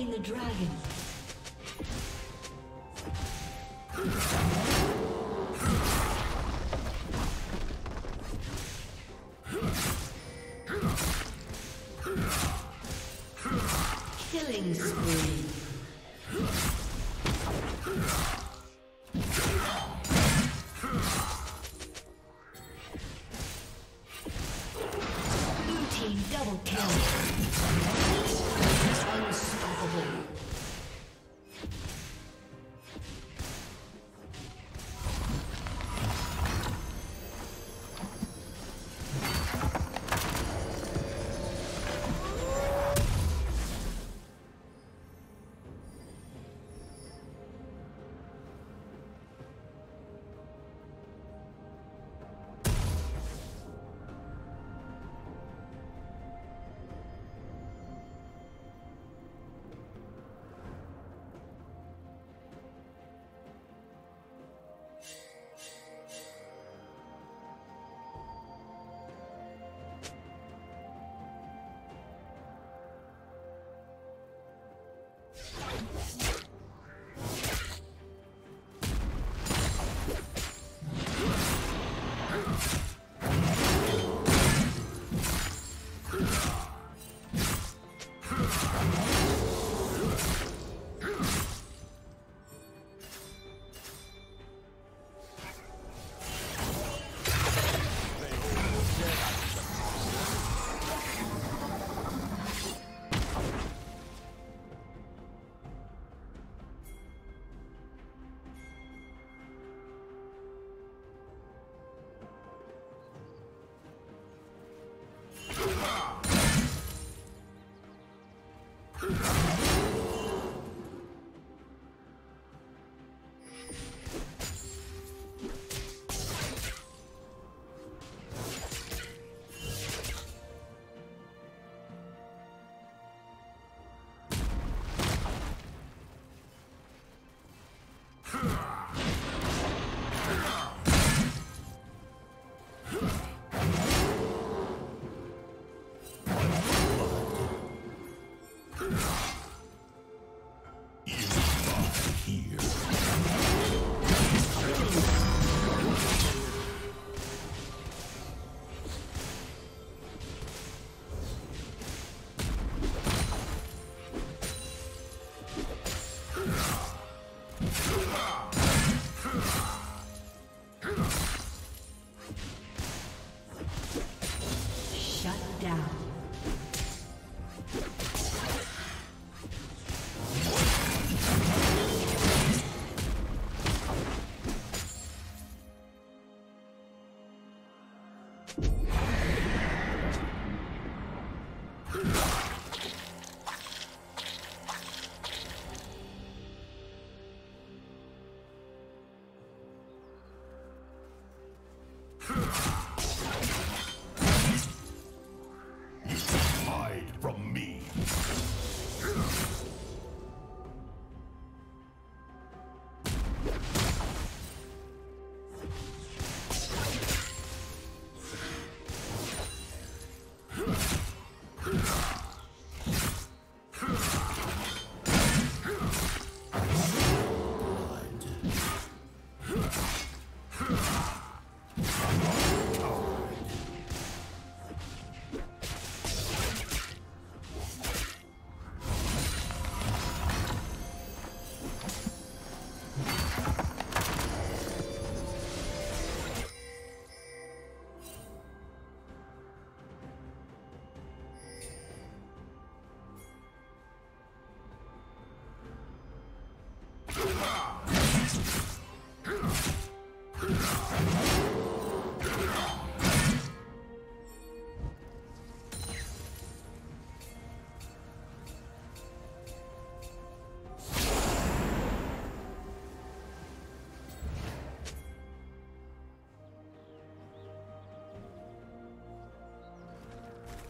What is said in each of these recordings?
slain the dragon. Down.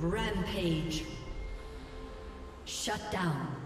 Rampage. Shut down.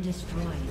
Destroyed.